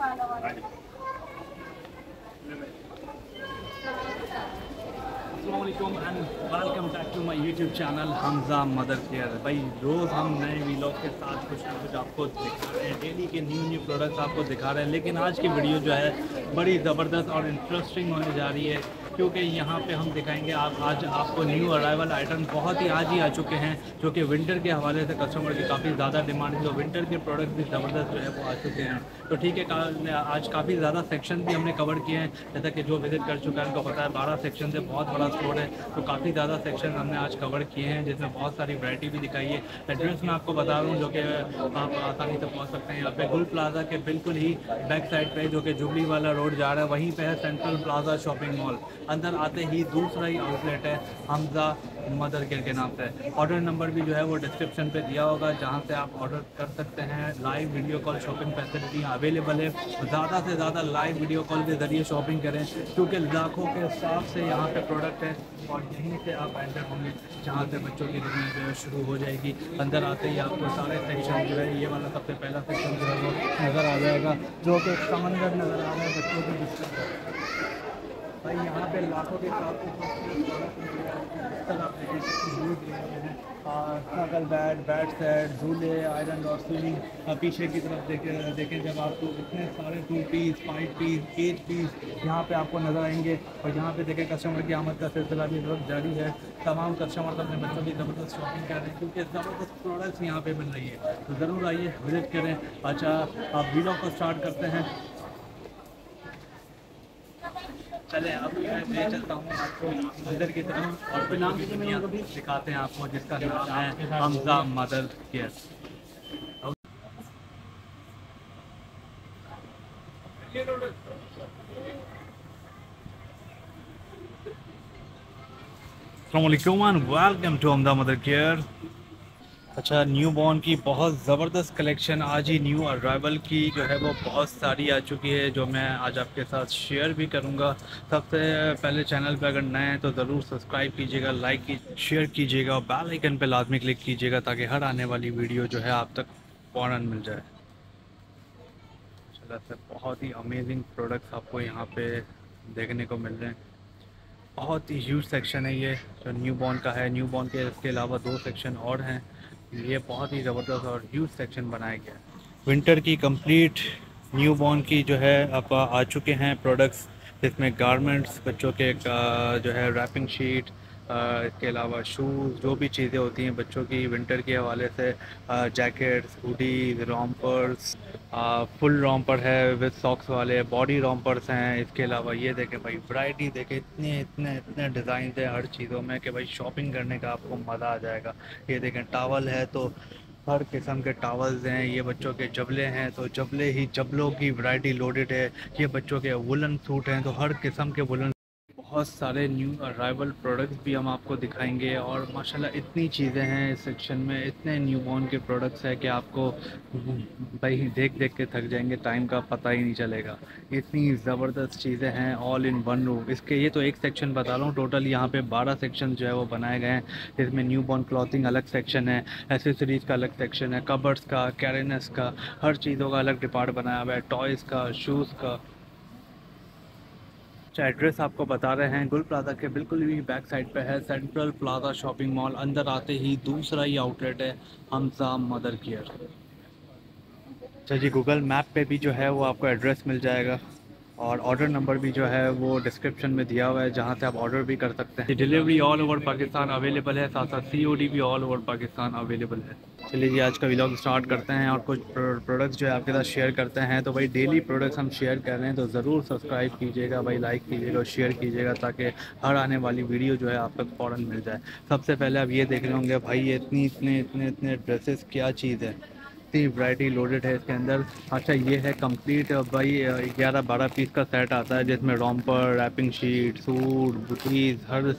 Welcome back to YouTube channel Hamza mother care भाई, रोज़ हम नए वीलॉग के साथ कुछ ना कुछ आपको दिखा रहे हैं। डेली के न्यू न्यू प्रोडक्ट्स आपको दिखा रहे हैं। लेकिन आज की वीडियो जो है, बड़ी ज़बरदस्त और इंटरेस्टिंग होने जा रही है। क्योंकि यहाँ पे हम दिखाएँगे आप, आज आपको न्यू अराइवल आइटम बहुत ही आज ही आ चुके हैं, जो कि विंटर के हवाले से कस्टमर की काफ़ी ज़्यादा डिमांड है तो विंटर के प्रोडक्ट भी ज़बरदस्त जो है वो आ चुके हैं। तो ठीक है आज काफ़ी ज़्यादा सेक्शन भी हमने कवर किए हैं, जैसा कि जो विज़िट कर चुका है, उनको पता है बारह सेक्शन से बहुत बड़ा स्टोर है तो काफ़ी ज़्यादा सेक्शन हमने आज कवर किए हैं, जिसमें बहुत सारी वैरायटी भी दिखाई है। एड्रेस मैं आपको बता रहा हूँ जो कि आप आसानी से पहुँच सकते हैं, यहाँ पे गुल प्लाजा के बिल्कुल ही बैक साइड पे, जो कि जुबली वाला रोड जा रहा है, वहीं पे है सेंट्रल प्लाजा शॉपिंग मॉल अंदर आते ही दूसरा ही आउटलेट है, हमजा मदर केयर के नाम से ऑर्डर नंबर भी जो है वो डिस्क्रिप्शन पे दिया होगा, जहाँ से आप ऑर्डर कर सकते हैं। Live video call shopping facility available है। ज़्यादा से ज़्यादा लाइव वीडियो कॉल के ज़रिए शॉपिंग करें, क्योंकि लाखों के हिसाब से यहाँ पे प्रोडक्ट है और यहीं से आप एंटर होंगे, जहाँ से बच्चों की दुनिया जो है शुरू हो जाएगी। अंदर आते ही आपको सारे सेक्शन जो है, ये वाला सबसे पहला सेक्शन जो है वो नज़र आ जाएगा, जो कि समंदर नज़र आ रहा है बच्चों की भाई, यहाँ पे लाखों के स्नगल बैट बैट सेट झूले आयरन और स्विमिंग पीछे की तरफ़ देखें देखें जब आपको इतने सारे two piece five piece eight piece यहाँ पे आपको नज़र आएँगे। और यहाँ पे देखें कस्टमर की आमद का सिलसिला भी बहुत जारी है। तमाम कस्टमर अपने बच्चों की ज़बरदस्त शॉपिंग कर रहे हैं, क्योंकि ज़बरदस्त प्रोडक्ट्स यहाँ पे मिल रही है। तो ज़रूर आइए विज़िट करें। अच्छा आप वीडियो को स्टार्ट करते हैं। चले, अब मैं चलता हूँ आपको अंदर की तरफ़ और नाम की दुनिया दिखाते हैं आपको जिसका नाम है Hamza mother care. Welcome to Hamda mother care अच्छा न्यू बॉर्न की बहुत ज़बरदस्त कलेक्शन आज ही न्यू अराइवल की जो है वो बहुत सारी आ चुकी है, जो मैं आज आपके साथ शेयर भी करूँगा। सबसे पहले चैनल पर अगर नए हैं तो ज़रूर सब्सक्राइब कीजिएगा लाइक की शेयर कीजिएगा और बेल आइकन पे लाजमी क्लिक कीजिएगा, ताकि हर आने वाली वीडियो जो है आप तक फ़ौर मिल जाए। चला सर बहुत ही अमेजिंग प्रोडक्ट्स आपको यहाँ पे देखने को मिल रहे हैं। बहुत ही ह्यूज सेक्शन है ये, जो न्यू बॉर्न का है। न्यू बॉर्न के इसके अलावा दो सेक्शन और हैं। ये बहुत ही ज़बरदस्त और ह्यूज सेक्शन बनाया गया है। विंटर की कंप्लीट न्यू बॉर्न की जो है आप आ चुके हैं प्रोडक्ट्स जिसमें गारमेंट्स बच्चों के जो है रैपिंग शीट इसके अलावा शूज़ जो भी चीज़ें होती हैं बच्चों की विंटर के हवाले से jackets hoodies rompers full romper है विद सॉक्स वाले बॉडी रॉम्पर्स हैं। इसके अलावा ये देखें भाई वैरायटी देखें, इतने इतने इतने डिज़ाइन है हर चीज़ों में कि भाई शॉपिंग करने का आपको मज़ा आ जाएगा। ये देखें टावल है तो हर किस्म के टावल्स हैं, ये बच्चों के जबले हैं तो जबले ही जबलों की वैरायटी लोडेड है। ये बच्चों के वुलन सूट हैं तो हर किस्म के वुलन बहुत सारे न्यू अराइवल प्रोडक्ट्स भी हम आपको दिखाएँगे और माशाल्लाह इतनी चीज़ें हैं इस सेक्शन में, इतने न्यू बॉर्न के प्रोडक्ट्स हैं कि आपको भाई देख देख के थक जाएँगे टाइम का पता ही नहीं चलेगा। इतनी ज़बरदस्त चीज़ें हैं ऑल इन वन रूम इसके ये तो एक सेक्शन बता रहा हूँ टोटल यहाँ पे 12 सेक्शन जो है वो बनाए गए हैं। इसमें न्यू बॉर्न क्लॉथिंग अलग सेक्शन है एसेसरीज़ का अलग सेक्शन है कबर्स का कैरेनस का, हर चीज़ों का अलग डिपार्ट बनाया हुआ है टॉयज़ का शूज़ का। अच्छा एड्रेस आपको बता रहे हैं, गुल प्लाजा के बिल्कुल भी बैक साइड पे है सेंट्रल प्लाजा शॉपिंग मॉल अंदर आते ही दूसरा ही आउटलेट है हमजा मदर केयर अच्छा जी गूगल मैप पे भी जो है वो आपको एड्रेस मिल जाएगा। और ऑर्डर नंबर भी जो है वो डिस्क्रिप्शन में दिया हुआ है जहाँ से आप ऑर्डर भी कर सकते हैं। Delivery all over Pakistan available है साथ साथ COD भी ऑल ओवर पाकिस्तान अवेलेबल है। चलिए जी आज का व्लॉग स्टार्ट करते हैं और कुछ प्रोडक्ट्स जो है आपके साथ शेयर करते हैं। तो भाई डेली प्रोडक्ट्स हम शेयर कर रहे हैं तो ज़रूर सब्सक्राइब कीजिएगा भाई लाइक कीजिएगा और शेयर कीजिएगा ताकि हर आने वाली वीडियो जो है आप तक फ़ौरन मिल जाए। सबसे पहले आप ये देख रहे होंगे भाई ये इतनी इतने इतने इतने ड्रेसेस क्या चीज़ है। इतनी वैरायटी लोडेड है इसके अंदर। अच्छा ये है कंप्लीट भाई ग्यारह बारह पीस का सेट आता है, जिसमें romper wrapping sheet suit booties हर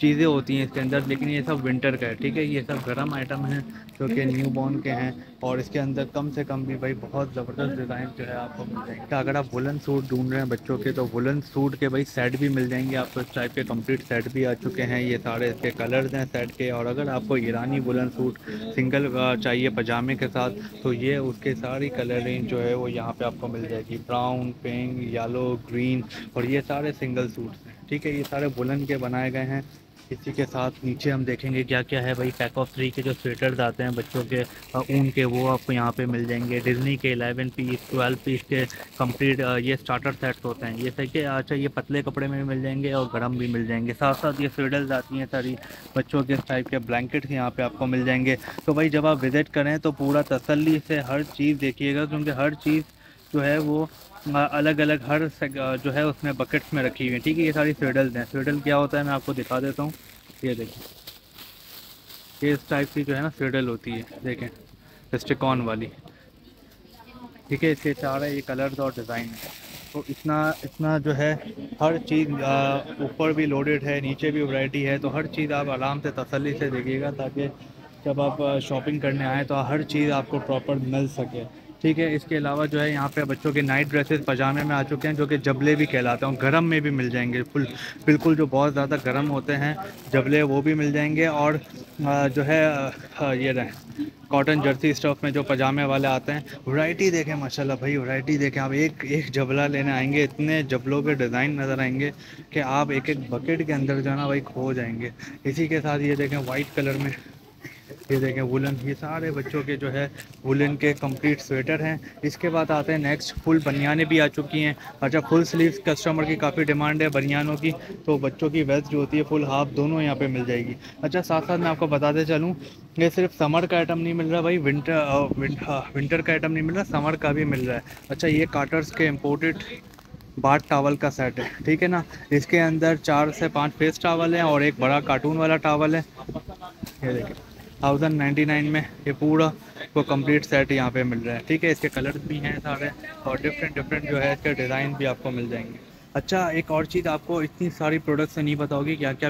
चीज़ें होती हैं इसके अंदर, लेकिन ये सब विंटर का है, ठीक है? ये सब गर्म आइटम हैं, जो कि न्यू बॉर्न के हैं, और इसके अंदर कम से कम भी भाई बहुत ज़बरदस्त डिज़ाइन जो है आपको मिल जाएँगे। अगर आप वुलन सूट ढूंढ रहे हैं बच्चों के तो वुलन सूट के भाई सेट भी मिल जाएँगे आपको, इस टाइप के कंप्लीट सेट भी आ चुके हैं, ये सारे इसके कलर्स हैं सेट के, और अगर आपको ईरानी वुलन सूट सिंगल चाहिए पजामे के साथ तो ये उसके सारी कलर रेंज जो है वो यहाँ पर आपको मिल जाएगी। ब्राउन पिंक येलो ग्रीन और ये सारे सिंगल सूट्स हैं, ठीक है? ये सारे वुलन के बनाए गए हैं इसी के साथ नीचे हम देखेंगे क्या क्या है भाई पैक ऑफ़ थ्री के जो स्वेटर्स आते हैं बच्चों के ऊन के, वो आपको यहाँ पे मिल जाएँगे। डिज्नी के 11 पीस 12 पीस के कंप्लीट ये स्टार्टर सेट्स होते हैं। ये सही के अच्छा ये पतले कपड़े में भी मिल जाएँगे और गर्म भी मिल जाएँगे। साथ साथ ये स्वेडल्स आती हैं सारी बच्चों के टाइप के ब्लैंकेट्स यहाँ पर आपको मिल जाएँगे। तो भाई, जब आप विज़िट करें तो पूरा तसली से हर चीज़ देखिएगा, क्योंकि हर चीज़ जो है वो अलग अलग हर जो है उसमें बकेट्स में रखी हुई है। ठीक है, ये सारी स्वेडल्स हैं। स्वेडल क्या होता है मैं आपको दिखा देता हूँ। ये देखिए। ये इस टाइप की जो है ना स्वेडल होती है। देखें स्टिकॉन वाली। ठीक है, इसके चार है, ये कलर्स और डिज़ाइन है। तो इतना इतना जो है हर चीज़ ऊपर भी लोडेड है, नीचे भी वैरायटी है तो हर चीज़ आप आराम से तसल्ली से देखिएगा, ताकि जब आप शॉपिंग करने आएँ तो हर चीज़ आपको प्रॉपर मिल सके। ठीक है, इसके अलावा जो है यहाँ पे बच्चों के नाइट ड्रेसेस पजामे में आ चुके हैं, जो कि जबले भी कहलाते हैं गर्म में भी मिल जाएँगे, फुल, बिल्कुल जो बहुत ज़्यादा गर्म होते हैं, जबले वो भी मिल जाएँगे और जो है ये रहे कॉटन जर्सी स्टफ़ में जो पजामे वाले आते हैं वैरायटी देखें, माशाल्लाह भाई वैरायटी देखें, आप एक एक जबला लेने आएँगे, इतने जबलों के डिज़ाइन नज़र आएँगे कि आप एक एक बकेट के अंदर जो है ना भाई खो जाएँगे। इसी के साथ ये देखें वाइट कलर में ये देखें वुलन ये सारे बच्चों के जो है वुलन के कंप्लीट स्वेटर हैं। इसके बाद आते हैं नेक्स्ट फुल बनियाने भी आ चुकी हैं। अच्छा फुल स्लीव्स कस्टमर की काफ़ी डिमांड है बनियानों की। तो बच्चों की वेस्ट जो होती है फुल हाफ़ दोनों यहाँ पे मिल जाएगी। अच्छा साथ साथ मैं आपको बताते चलूँ, ये सिर्फ़ समर का आइटम नहीं मिल रहा भाई विंटर विंटर का आइटम नहीं मिल रहा समर का भी मिल रहा है। अच्छा ये काटर्स के इम्पोर्टेड बाट टावल का सेट है, ठीक है ना? इसके अंदर चार से पाँच फेस टावल हैं और एक बड़ा कार्टून वाला टावल है। ये देखिए थाउज़ेंड नाइन्टी नाइन में ये पूरा वो कंप्लीट सेट यहाँ पे मिल रहा है। ठीक है, इसके कलर्स भी हैं सारे और डिफरेंट डिफरेंट जो है इसके डिज़ाइन भी आपको मिल जाएँगे। अच्छा एक और चीज़ आपको इतनी सारी प्रोडक्ट्स से नहीं पता होगी क्या क्या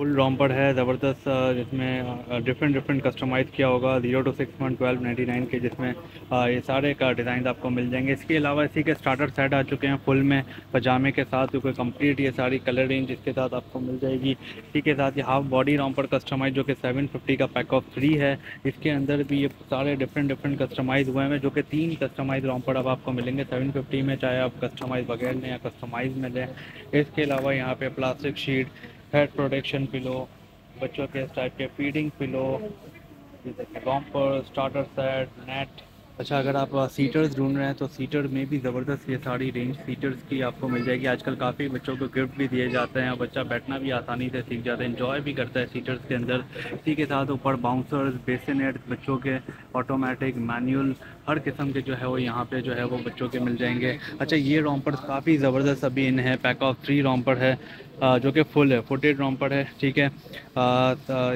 फुल रॉम्पर है, ज़बरदस्त जिसमें डिफरेंट डिफरेंट कस्टमाइज़ किया होगा zero two six one twelve ninety nine के जिसमें ये सारे का डिज़ाइन आपको मिल जाएँगे। इसके अलावा इसी के स्टार्टर सेट आ चुके हैं फुल में, पजामे के साथ जो कि कंप्लीट ये सारी कलर रेंज इसके साथ आपको मिल जाएगी। इसी के साथ ये हाफ़ बॉडी रॉम्पर कस्टमाइज जो कि सेवन फिफ्टी का पैक ऑफ़ थ्री है। इसके अंदर भी ये सारे डिफरेंट डिफरेंट कस्टमाइज़ हुए हैं, जो कि तीन कस्टमाइज रॉम्पर अब आपको मिलेंगे। सेवन फिफ्टी में, चाहे आप कस्टमाइज़ बगैर लें या कस्टमाइज़ में लें। इसके अलावा यहाँ पर plastic sheet head protection pillow बच्चों के इस टाइप के फीडिंग पिलो जैसे रॉम्पर स्टार्टर सेट नेट अच्छा अगर आप सीटर्स ढूंढ रहे हैं तो सीटर में भी ज़बरदस्त ये सारी रेंज सीटर्स की आपको मिल जाएगी। आजकल काफ़ी बच्चों को गिफ्ट भी दिए जाते हैं और बच्चा बैठना भी आसानी से सीख जाता है इन्जॉय भी करता है सीटर्स के अंदर। इसी के साथ ऊपर बाउंसर्स बेसिनेट बच्चों के ऑटोमेटिक मैनुअल हर किस्म के जो है वो यहाँ पे जो है वो बच्चों के मिल जाएँगे। अच्छा ये रोम्पर काफ़ी ज़बरदस्त अभी इन है पैक ऑफ़ थ्री रोम्पर है जो कि फुल है फुटेड रोम्पर है, ठीक है।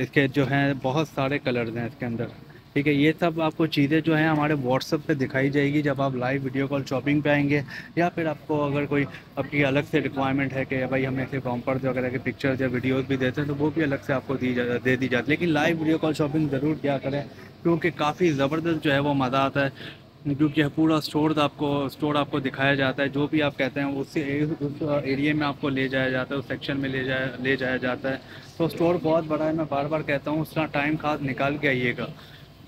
इसके जो हैं बहुत सारे कलर्स हैं इसके अंदर। ठीक है, ये सब आपको चीज़ें जो हैं हमारे व्हाट्सअप पे दिखाई जाएगी जब आप लाइव वीडियो कॉल शॉपिंग पे आएँगे या फिर आपको अगर कोई आपकी अलग से रिक्वायरमेंट है कि भाई हम ऐसे कॉम्पर्स वगैरह के पिक्चर्स या वीडियोज़ भी देते हैं तो वो भी अलग से आपको दी जा, दे दी जाती है। लेकिन लाइव वीडियो कॉल शॉपिंग ज़रूर किया करें, क्योंकि काफ़ी ज़बरदस्त जो है वो मज़ा आता है, क्योंकि पूरा स्टोर आपको स्टोर आपको दिखाया जाता है, जो भी आप कहते हैं, उस उस एरिया में आपको ले जाया जाता है, उस सेक्शन में ले जाया ले जाया जाता है। तो स्टोर बहुत बड़ा है, मैं बार बार कहता हूँ उसका टाइम खास निकाल के आइएगा।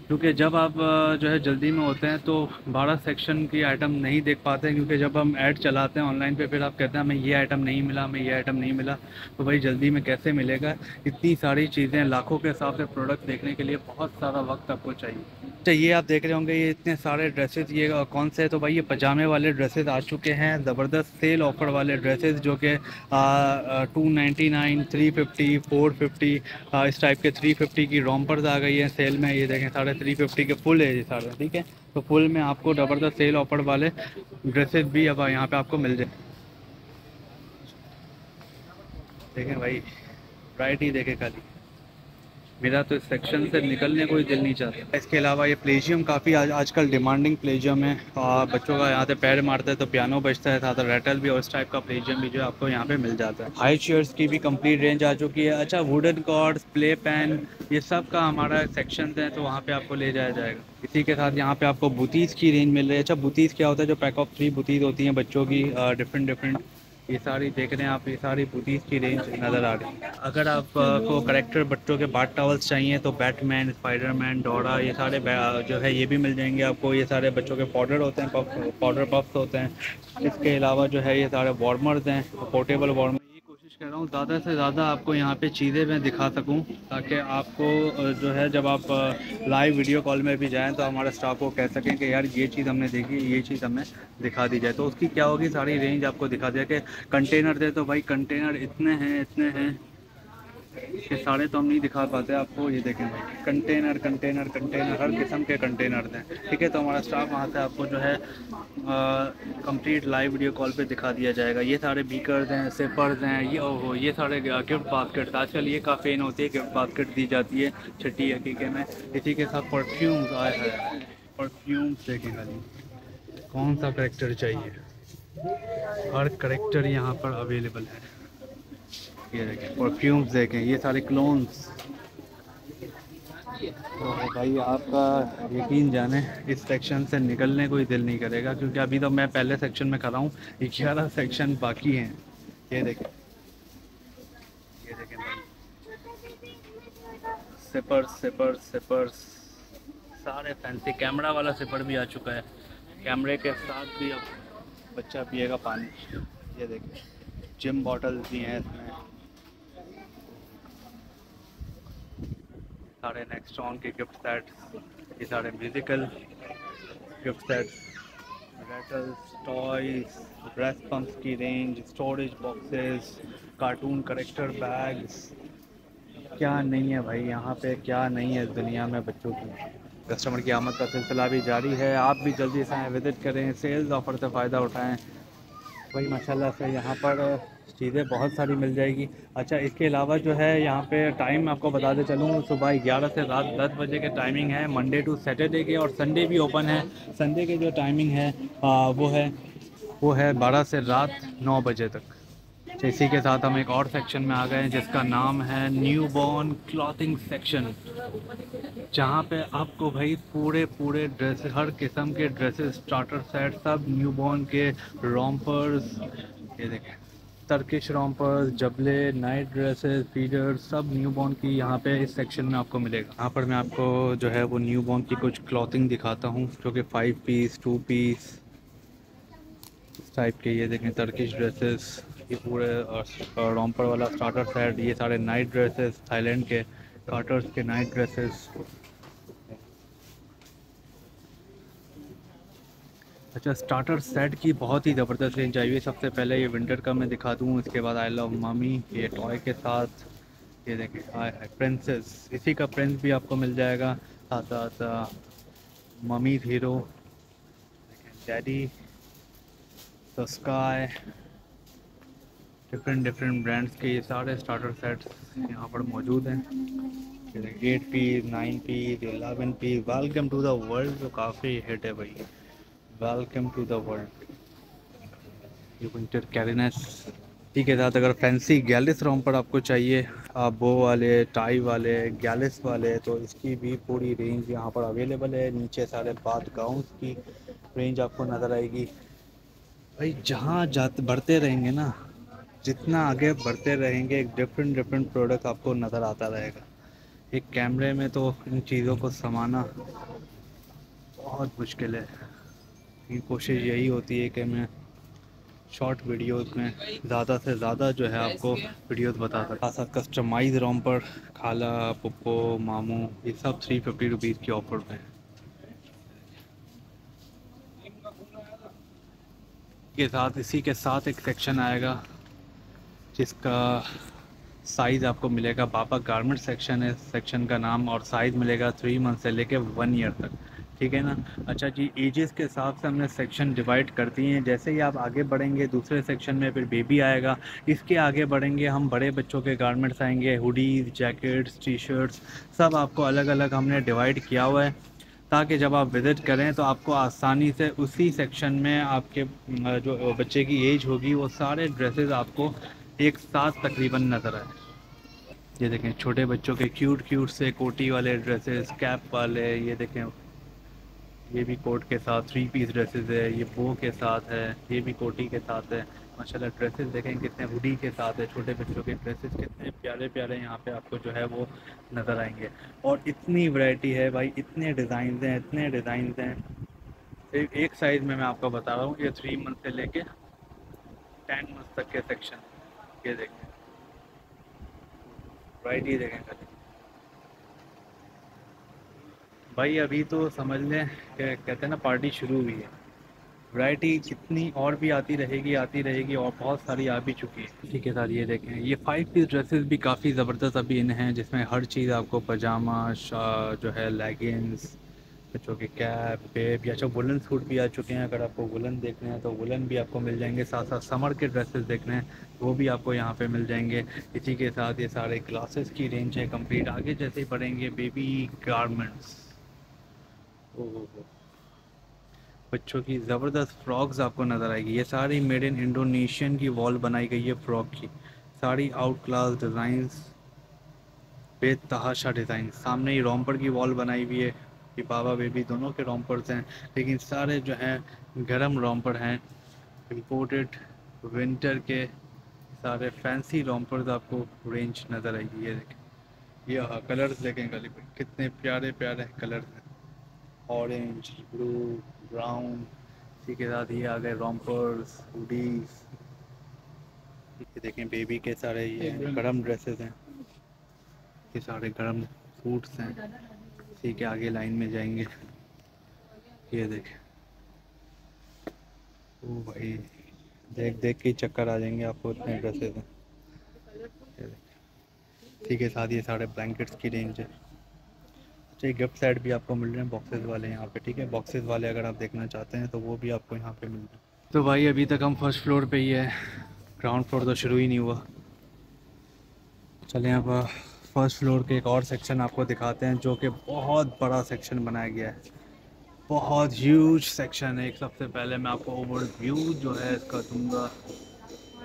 क्योंकि जब आप जो है जल्दी में होते हैं तो बारह सेक्शन की आइटम नहीं देख पाते क्योंकि जब हम ऐड चलाते हैं ऑनलाइन पे, फिर आप कहते हैं, हमें ये आइटम नहीं मिला, हमें ये आइटम नहीं मिला। तो भाई जल्दी में कैसे मिलेगा? इतनी सारी चीज़ें लाखों के हिसाब से प्रोडक्ट देखने के लिए बहुत सारा वक्त आपको चाहिए। अच्छा ये आप देख रहे होंगे, ये इतने सारे ड्रेसेस ये कौन से है? तो भाई, ये पजामे वाले ड्रेसेस आ चुके हैं, ज़बरदस्त सेल ऑफ़र वाले ड्रेसेस जो कि two ninety nine three fifty four fifty इस टाइप के थ्री फिफ्टी की रोम्पर्स आ गई हैं सेल में। ये देखें साढ़े थ्री फिफ्टी के फुल है ये सारे, ठीक है? तो फुल में आपको ज़बरदस्त सेल ऑफ़र वाले ड्रेसेस भी अब यहाँ पर आपको मिल जाए देखें भाई वराइटी देखें खाली। मेरा तो इस सेक्शन से निकलने को ही दिल नहीं चाहता। इसके अलावा ये प्लेजियम काफ़ी आज, आजकल डिमांडिंग प्लेजियम है। और बच्चों का यहाँ से पैर मारते हैं तो पियानो बजता है, साथ रेटल भी और इस टाइप का प्लेजियम भी जो है आपको यहाँ पे मिल जाता है। हाई चेयर्स की भी कंप्लीट रेंज आ चुकी है। अच्छा वुडन कॉर्ड्स प्ले पैन ये सब का हमारा सेक्शन है तो वहाँ पर आपको ले जाया जाएगा। इसी के साथ यहाँ पे आपको बुतीस की रेंज मिल रही है। अच्छा बुतीस क्या होता है? जो पैक ऑफ़ थ्री बुतीस होती हैं बच्चों की डिफरेंट डिफरेंट ये सारी देख रहे हैं आप, ये सारी बुटीज की रेंज नज़र आ रही है। अगर आपको करेक्टर बच्चों के बाट टावल्स चाहिए तो बैटमैन स्पाइडरमैन डोरा ये सारे जो है, ये भी मिल जाएँगे आपको। ये सारे बच्चों के पाउडर होते हैं पाउडर पफ्स होते हैं। इसके अलावा जो है, ये सारे वार्मर्स हैं पोर्टेबल वार्मर कोशिश कर रहा हूँ, ज़्यादा से ज़्यादा आपको यहाँ पे चीज़ें मैं दिखा सकूँ, ताकि आपको जो है, जब आप लाइव वीडियो कॉल में भी जाएँ तो हमारे स्टाफ को कह सकें कि, यार, ये चीज़ हमने देखी, ये चीज़ हमें दिखा दी जाए। तो उसकी क्या होगी, सारी रेंज आपको दिखा दिया कि कंटेनर दे तो भाई कंटेनर इतने हैं इतने हैं। ये सारे तो हम नहीं दिखा पाते, आपको ये देखें कंटेनर कंटेनर कंटेनर, हर किस्म के कंटेनर हैं। ठीक है तो हमारा स्टाफ वहाँ से आपको जो है कंप्लीट लाइव वीडियो कॉल पे दिखा दिया जाएगा। ये सारे बीकर्स हैं सेपर्स हैं, ये, ओहो, ये सारे गिफ्ट बास्केट आजकल ये काफ़ी इन होती है गिफ्ट बास्केट दी जाती है, छठी हकीके में। इसी के साथ परफ्यूम्स आए हैं। परफ्यूम्स देखें खाली। कौन सा करेक्टर चाहिए? हर करेक्टर यहाँ पर अवेलेबल है। ये देखें परफ्यूम्स देखें, ये सारे क्लोन्स तो भाई आपका यकीन जाने, इस सेक्शन से निकलने को ही दिल नहीं करेगा, क्योंकि अभी तो मैं पहले सेक्शन में खड़ा हूँ, ग्यारह सेक्शन बाकी हैं। ये देखें। ये देखें सिपर्स सिपर्स सिपर्स सारे फैंसी कैमरा वाला सिपर भी आ चुका है। कैमरे के साथ भी अब बच्चा पिएगा पानी। ये देखें। जिम बॉटल्स भी हैं इसमें। सारे नेक्स्ट ऑन के गिफ्ट सेट ये सारे musical gift set rattles toys breast pumps की range storage boxes cartoon character bags क्या नहीं है भाई, यहाँ पे क्या नहीं है इस दुनिया में बच्चों की। कस्टमर की आमद का सिलसिला भी जारी है। आप भी जल्दी से आएँ विज़िट करें सेल्स ऑफ़र से फ़ायदा उठाएँ। भाई, माशाल्लाह से यहाँ पर चीज़ें बहुत सारी मिल जाएगी। अच्छा इसके अलावा जो है यहाँ पे टाइम आपको बता दे चलूँ सुबह ग्यारह से रात दस बजे के टाइमिंग है मंडे टू सैटरडे के और संडे भी ओपन है। संडे के जो टाइमिंग है आ, वो है वो है बारह से रात नौ बजे तक। तो इसी के साथ हम एक और सेक्शन में आ गए हैं जिसका नाम है न्यू बॉर्न क्लॉथिंग सेक्शन जहाँ पे आपको भाई पूरे पूरे ड्रेस हर किस्म के ड्रेसेस स्टार्टर सेट सब न्यू बॉर्न के रॉम्पर्स ये देखें। टर्किश रॉम्पर्स जबले नाइट ड्रेसेस फीडर सब न्यू बॉर्न की यहाँ पे इस सेक्शन में आपको मिलेगा। यहाँ पर मैं आपको जो है वो न्यू बॉर्न की कुछ क्लॉथिंग दिखाता हूँ, जो कि फाइव पीस टू पीस इस टाइप के ये देखें टर्किश ड्रेसेस ये पूरे रॉम्पर वाला स्टार्टर सेट ये सारे नाइट ड्रेसेस थाईलैंड के कार्टर्स के नाइट ड्रेसेस अच्छा स्टार्टर सेट की बहुत ही ज़बरदस्त रेंज आई हुई है। सबसे पहले ये विंटर का मैं दिखा दूँ, इसके बाद आई लव मामी ये टॉय के साथ, ये देखें प्रिंसेस इसी का प्रिंस भी आपको मिल जाएगा। साथ साथ mummy hero daddy the sky different different brands के ये सारे स्टार्टर सेट्स यहाँ पर मौजूद हैं। Eight piece nine piece eleven piece welcome to the world जो काफ़ी हिट है भाई। वेलकम टू द वर्ल्ड ये विंटर कैरिनेस ठीक है साथ अगर फैंसी गैलिस रोम पर आपको चाहिए बो वाले टाई वाले गैलिस वाले तो इसकी भी पूरी रेंज यहाँ पर अवेलेबल है। नीचे सारे बात गाउंस की रेंज आपको नज़र आएगी। भाई, जहाँ जाते, बढ़ते रहेंगे ना, जितना आगे बढ़ते रहेंगे, एक डिफरेंट डिफरेंट प्रोडक्ट आपको नज़र आता रहेगा। एक कैमरे में तो इन चीज़ों को समाना बहुत मुश्किल है। की कोशिश यही होती है कि मैं शॉर्ट वीडियोस में ज़्यादा से ज़्यादा जो है आपको वीडियोस बता सकता साथ साथ कस्टमाइज रोम पर खाला, पप्पो, मामू, ये सब थ्री फिफ्टी रुपीज़ की ऑफ़र में के साथ, इसी के साथ एक सेक्शन आएगा, जिसका साइज़ आपको मिलेगा। बाबा गारमेंट सेक्शन है सेक्शन का नाम और साइज़ मिलेगा थ्री मंथ से लेके वन ईयर तक। ठीक है ना? अच्छा जी एजेस के हिसाब से हमने सेक्शन डिवाइड कर दिए हैं। जैसे ही आप आगे बढ़ेंगे, दूसरे सेक्शन में फिर बेबी आएगा। इसके आगे बढ़ेंगे, हम बड़े बच्चों के गारमेंट्स आएँगे हुडीज़ जैकेट्स टी शर्ट्स सब आपको अलग अलग हमने डिवाइड किया हुआ है। ताकि जब आप विज़िट करें तो आपको आसानी से उसी सेक्शन में आपके जो बच्चे की एज होगी, वो सारे ड्रेसेस आपको एक साथ तकरीबन नज़र आए। ये देखें, छोटे बच्चों के क्यूट क्यूट से कोटी वाले ड्रेसेस कैप वाले, ये देखें। ये भी कोट के साथ थ्री पीस ड्रेसेस है, ये बो के साथ है, ये भी कोटी के साथ है। माशाल्लाह ड्रेसेस देखें कितने हुडी के साथ है, छोटे बच्चों के ड्रेसेस कितने प्यारे प्यारे यहाँ पे आपको जो है वो नज़र आएँगे। और इतनी वैरायटी है भाई, इतने डिज़ाइन हैं, इतने डिज़ाइन हैं। एक साइज़ में मैं आपको बता रहा हूँ, ये थ्री मंथ से लेके टेन मंथ तक के सेक्शन ये देखें। वैरायटी देखें खाली। भाई, अभी तो समझ लें कहते हैं ना पार्टी शुरू हुई है। वैरायटी कितनी और भी आती रहेगी आती रहेगी और बहुत सारी आ भी चुकी है। ठीक है सर ये देखें, ये फाइव पीस ड्रेसेस भी काफ़ी ज़बरदस्त अभी इन हैं, जिसमें हर चीज़ आपको पजामा जो है लेगिंग्स बच्चों की कैप बेब या अच्छा वुलन सूट भी आ चुके हैं। अगर आपको वुलन देखने हैं तो वुलन भी आपको मिल जाएँगे। साथ साथ समर के ड्रेसेस देखने हैं, वो भी आपको यहाँ पे मिल जाएँगे। इसी के साथ ये सारे ग्लासेस की रेंज है कंप्लीट आगे जैसे ही बढ़ेंगे बेबी गारमेंट्स बच्चों की ज़बरदस्त फ्रॉक्स आपको नज़र आएगी। ये सारी मेड इन इंडोनेशियन की वॉल बनाई गई है फ्रॉक की। सारी आउट क्लास डिज़ाइंस, बेतहाशा डिज़ाइन सामने ही रोमपर की वॉल बनाई हुई है। कि बाबा बेबी दोनों के रोमपर्स हैं, लेकिन सारे जो हैं, गर्म रोमपर हैं। इम्पोर्टेड विंटर के सारे फैंसी रोमपर्स आपको रेंज नज़र आएगी। ये देखें। ये हाँ कलर्स देखें गली पे कितने प्यारे प्यारे कलर्स हैं। ऑरेंज ब्लू ब्राउन इसी के साथ ये आ गए रोमपर्स हुडीज ये देखें बेबी के सारे ये गर्म ड्रेसेस हैं। ये सारे गर्म सूट्स हैं। इसी के आगे लाइन में जाएँगे। ये देख। ओ भाई देख देख के चक्कर आ जाएँगे आपको इतने ड्रेसेस हैं। ठीक है साथ ये सारे ब्लैंकेट्स की रेंज है। अच्छा गिफ्ट सेट भी आपको मिल रहे हैं बॉक्सेस वाले यहाँ पे, ठीक है? बॉक्सेस वाले अगर आप देखना चाहते हैं तो वो भी आपको यहाँ पे मिल रहे हैं। तो भाई, अभी तक हम फ़र्स्ट फ्लोर पे ही है। ग्राउंड फ्लोर तो शुरू ही नहीं हुआ। चलें पर फ़र्स्ट फ्लोर के एक और सेक्शन आपको दिखाते हैं, जो कि बहुत बड़ा सेक्शन बनाया गया है। बहुत ह्यूज सेक्शन है। एक सबसे पहले मैं आपको ओवर व्यू जो है, इसका दूँगा।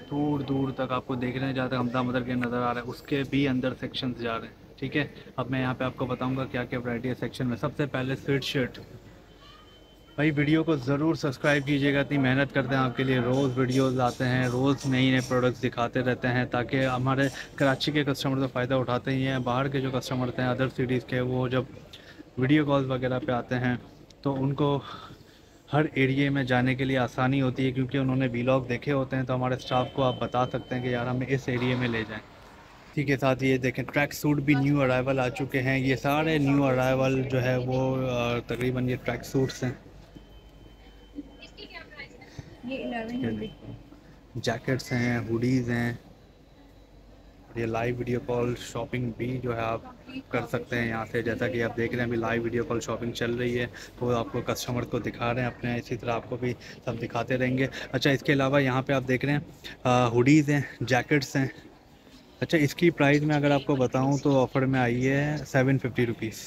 दूर दूर तक आपको देख रहे हैं। जहाँ तक हमदा मदर के नज़र आ रहा है। उसके भी अंदर सेक्शन जा रहे हैं। ठीक है? अब मैं यहाँ पे आपको बताऊँगा क्या क्या वैरायटी है सेक्शन में। सबसे पहले स्वेट शर्ट भाई वीडियो को ज़रूर सब्सक्राइब कीजिएगा। इतनी मेहनत करते हैं आपके लिए। रोज़ वीडियोस आते हैं, रोज़ नई नए प्रोडक्ट्स दिखाते रहते हैं ताकि हमारे कराची के कस्टमर तो फ़ायदा उठाते ही हैं, बाहर के जो कस्टमर हैं अदर सिटीज़ के, वो जब वीडियो कॉल्स वगैरह पे आते हैं तो उनको हर एरिए में जाने के लिए आसानी होती है क्योंकि उन्होंने वीलॉग देखे होते हैं तो हमारे स्टाफ को आप बता सकते हैं कि यार हमें इस एरिए में ले जाएँ। ठीक है साथ ये देखें ट्रैक सूट भी न्यू अराइवल आ चुके हैं। ये सारे न्यू अराइवल जो है वो तकरीबन ये ट्रैक सूट्स हैं। जैकेट्स हैं? हुडीज़ हैं ये लाइव वीडियो कॉल शॉपिंग भी जो है आप कर सकते हैं यहाँ से। जैसा कि आप देख रहे हैं अभी लाइव वीडियो कॉल शॉपिंग चल रही है। तो आपको कस्टमर को दिखा रहे हैं अपने इसी तरह आपको भी सब दिखाते रहेंगे। अच्छा इसके अलावा यहाँ पे आप देख रहे हैं हुडीज़ हैं जैकेट्स हैं। अच्छा इसकी प्राइस में अगर आपको बताऊँ तो ऑफ़र में आई है सेवन फिफ्टी रुपीज़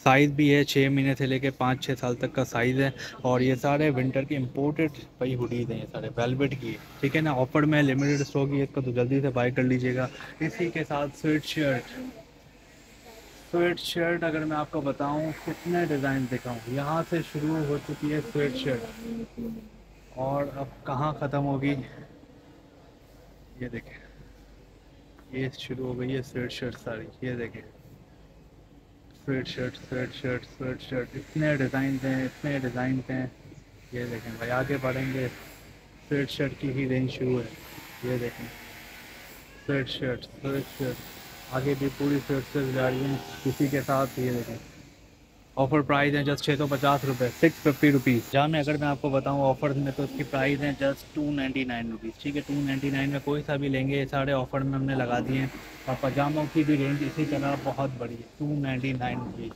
साइज़ भी है छः महीने से लेके पाँच छः साल तक का साइज़ है और ये सारे विंटर के इम्पोर्टेड भाई हुडीज़ हैं, ये सारे वेलवेट की। ठीक है ना? ऑफ़र में लिमिटेड स्टॉक है, इसका तो जल्दी से बाय कर लीजिएगा। इसी के साथ स्वेट शर्ट स्वेट शर्ट अगर मैं आपको बताऊँ, कितने डिज़ाइन दिखाऊँ। यहाँ से शुरू हो चुकी है स्वेट शर्ट और अब कहाँ ख़त्म होगी? ये देखें ये शुरू हो गई है स्वेट शर्ट सारी, ये देखें। Sweat shirt sweat shirt sweat shirt इतने डिज़ाइन हैं, इतने डिज़ाइन हैं, ये देखें भाई, आगे बढ़ेंगे। स्वेट शर्ट की ही रेंज शुरू है, ये देखें। स्वेट शर्ट स्वेट शर्ट आगे भी पूरी स्वेट शर्ट जा रही हैं किसी के साथ ये देखें। ऑफ़र प्राइस है जस्ट छः सौ पचास रुपये सिक्स फिफ्टी रुपीज़ जहाँ में अगर मैं आपको बताऊँ ऑफ़र में तो उसकी प्राइस है just two ninety nine rupees ठीक है टू नाइन्टी नाइन में कोई सा भी लेंगे, ये सारे ऑफ़र में हमने लगा दिए हैं और पजामों की भी रेंज इसी तरह बहुत बड़ी है टू नाइन्टी नाइन रुपीज़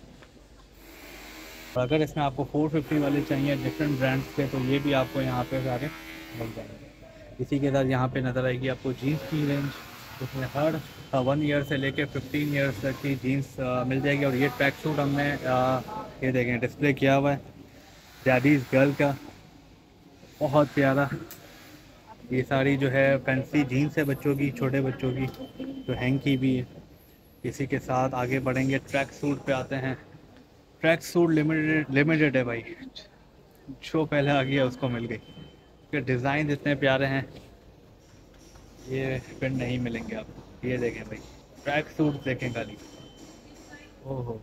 और अगर इसमें आपको 450 वाले चाहिए डिफरेंट ब्रांड्स के तो ये भी आपको यहाँ पे सारे मिल जाएँगे। इसी के साथ यहाँ पे नज़र आएगी आपको जीन्स की रेंज उसमें हर वन ईयर से लेके 15 ईयर्स तक की जीन्स मिल जाएगी और ये ट्रैक सूट हमने ये देखें डिस्प्ले किया हुआ है। डैडीज़ गर्ल का, बहुत प्यारा। ये सारी जो है फैंसी जीन्स है बच्चों की, छोटे बच्चों की जो हैंग की भी है। इसी के साथ आगे बढ़ेंगे ट्रैक सूट पे आते हैं। ट्रैक सूट लिमिटेड लिमिटेड है भाई। जो पहले आ गया, उसको मिल गई। के डिज़ाइन इतने प्यारे हैं। ये फिर नहीं मिलेंगे आप। ये देखें भाई। ट्रैक सूट देखें खाली। ओहो।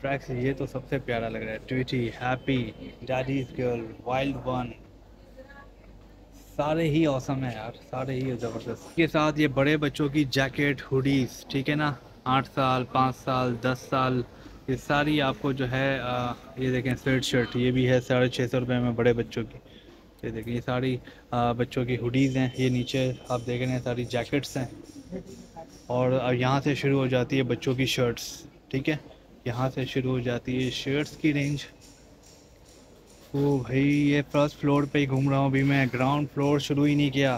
ट्रैक्स ये तो सबसे प्यारा लग रहा है। Tweety happy daddy's girl wild one सारे ही औसम है यार। सारे ही ज़बरदस्त। के साथ ये बड़े बच्चों की जैकेट हुडीज ठीक है ना? आठ साल पाँच साल दस साल ये सारी आपको जो है आ, ये देखें स्वेट शर्ट ये भी है साढ़े छः सौ रुपये में बड़े बच्चों की। ये देखें ये सारी बच्चों की हुडीज़ हैं। ये नीचे आप देख रहे हैं, सारी जैकेट्स हैं। और अब यहाँ से शुरू हो जाती है बच्चों की शर्ट्स, ठीक है? यहाँ से शुरू हो जाती है शर्ट्स की रेंज। ओ भाई, ये फ़र्स्ट फ्लोर पे ही घूम रहा हूँ अभी मैं। ग्राउंड फ्लोर शुरू ही नहीं किया।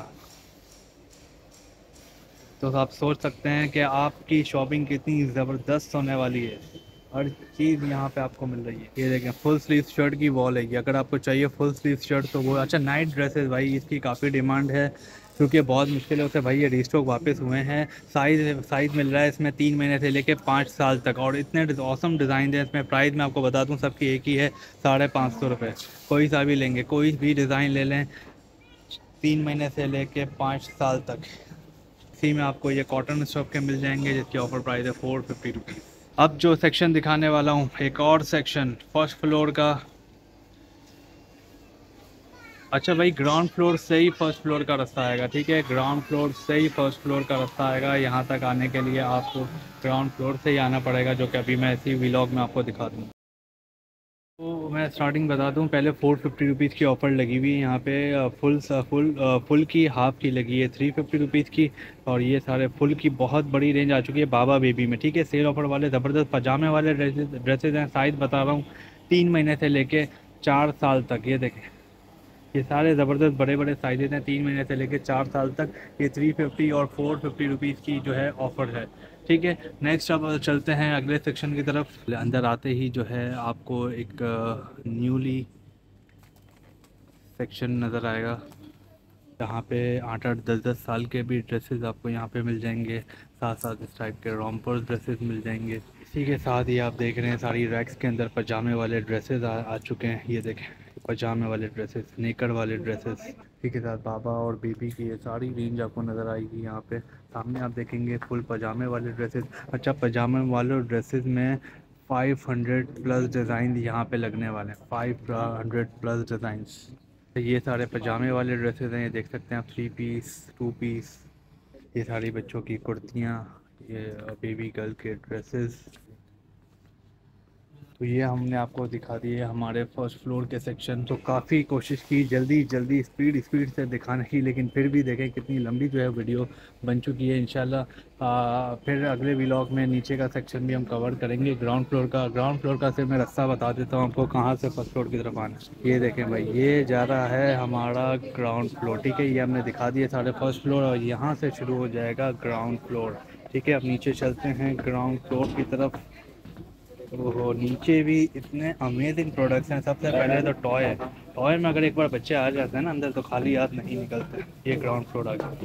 तो आप सोच सकते हैं कि आपकी शॉपिंग कितनी ज़बरदस्त होने वाली है। हर चीज़ यहाँ पे आपको मिल रही है। ये देखें फुल स्लीव शर्ट की वॉल है अगर आपको चाहिए फुल स्लीव शर्ट तो वो अच्छा नाइट ड्रेसेस भाई, इसकी काफ़ी डिमांड है, क्योंकि बहुत मुश्किल है उसे भाई ये रिस्टॉक वापस हुए हैं। साइज़ साइज़ मिल रहा है इसमें तीन महीने से लेके पाँच साल तक, और इतने औसम डिज़ाइन है इसमें। प्राइस मैं आपको बता दूँ, सबकी एक ही है, साढ़े पाँच सौ रुपये कोई सा भी लेंगे, कोई भी डिज़ाइन ले लें, तीन महीने से लेके पाँच साल तक। इसी में आपको ये कॉटन स्टॉक के मिल जाएँगे, जिसकी ऑफ़र प्राइस है फोर फिफ्टी रुपीज़ अब जो सेक्शन दिखाने वाला हूँ, एक और सेक्शन फ़र्स्ट फ्लोर का। अच्छा भाई ग्राउंड फ्लोर से ही फ़र्स्ट फ्लोर का रास्ता आएगा, ठीक है? ग्राउंड फ्लोर से ही फ़र्स्ट फ्लोर का रास्ता आएगा। यहाँ तक आने के लिए आपको ग्राउंड फ्लोर से ही आना पड़ेगा, जो कि अभी मैं इसी व्लॉग में आपको दिखा दूँ तो मैं स्टार्टिंग बता दूँ, पहले फोर फिफ्टी रुपीज़ की ऑफ़र लगी हुई है यहाँ पे फुल फुल फुल की हाफ़ की लगी है थ्री फिफ्टी रुपीज़ की और ये सारे फुल की बहुत बड़ी रेंज आ चुकी है बाबा बेबी में, ठीक है? सेल ऑफ़र वाले ज़बरदस्त पजामे वाले ड्रेसेज हैं साइज़ बता रहा हूँ, तीन महीने से लेके चार साल तक, ये देखें। ये सारे ज़बरदस्त बड़े बड़े साइजेज हैं, तीन महीने से लेकर चार साल तक, ये थ्री फिफ्टी और फोर फिफ्टी रुपीज़ की जो है ऑफ़र है। ठीक है नेक्स्ट अब चलते हैं अगले सेक्शन की तरफ़। अंदर आते ही जो है आपको एक न्यूली सेक्शन नज़र आएगा। यहाँ पे आठ आठ दस दस साल के भी ड्रेसेस आपको यहाँ पे मिल जाएँगे। साथ साथ इस टाइप के रॉम्पर्स ड्रेसेस मिल जाएँगे। इसी के साथ ही आप देख रहे हैं सारी रैक्स के अंदर पजामे वाले ड्रेसेस आ, आ चुके हैं। ये देखें पजामे वाले ड्रेसेस नेकर वाले ड्रेसेस इसी के साथ बाबा और बेबी की ये सारी रेंज आपको नज़र आएगी यहाँ पे। सामने आप देखेंगे फुल पजामे वाले ड्रेसेस अच्छा पजामे वाले ड्रेसेस में 500 प्लस डिज़ाइन यहाँ पे लगने वाले हैं। 500 प्लस डिज़ाइंस ये सारे पजामे वाले ड्रेसेस हैं, ये देख सकते हैं आप थ्री पीस टू पीस ये सारी बच्चों की कुर्तियाँ, ये बेबी गर्ल के ड्रेसेस तो ये हमने आपको दिखा दिए हमारे फ़र्स्ट फ्लोर के सेक्शन तो काफ़ी कोशिश की, जल्दी जल्दी स्पीड स्पीड से दिखाने की, लेकिन फिर भी देखें कितनी लंबी जो है वीडियो बन चुकी है, इंशाल्लाह। फिर अगले व्लॉग में नीचे का सेक्शन भी हम कवर करेंगे ग्राउंड फ्लोर का। ग्राउंड फ्लोर का सिर्फ़ मैं रास्ता बता देता हूँ आपको कहाँ से फ़र्स्ट फ्लोर की तरफ़ आना ये देखें भाई, ये जा रहा है हमारा ग्राउंड फ्लोर ठीक है? ये हमने दिखा दिए सारे फ़र्स्ट फ्लोर और यहाँ से शुरू हो जाएगा ग्राउंड फ्लोर ठीक है? अब नीचे चलते हैं ग्राउंड फ्लोर की तरफ़। ओहो, नीचे भी इतने अमेजिंग प्रोडक्ट्स हैं। सबसे पहले तो टॉय है। टॉय में अगर एक बार बच्चे आ जाते हैं ना अंदर तो खाली याद नहीं निकलते। ये ग्राउंड गया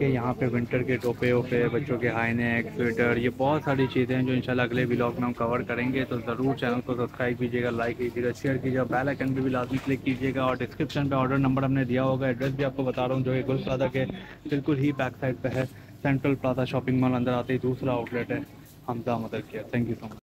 ये यहाँ पे विंटर के टोपे ओपे बच्चों के हाई नेक स्वेटर ये बहुत सारी चीज़ें हैं जो इंशाल्लाह अगले ब्लॉग में हम कवर करेंगे। तो ज़रूर चैनल को सब्सक्राइब कीजिएगा लाइक कीजिएगा शेयर कीजिएगा बेल आइकन भी लाजमी क्लिक कीजिएगा और डिस्क्रिप्शन पे ऑर्डर नंबर हमने दिया होगा एड्रेस भी आपको बता रहा हूँ, जो कि गुल प्लाजा के बिल्कुल ही बैक साइड पर है। सेंट्रल प्लाजा शॉपिंग मॉल अंदर आते ही दूसरा आउटलेट है। हमदा मदर किया थैंक यू सो मच